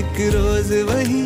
एक रोज वही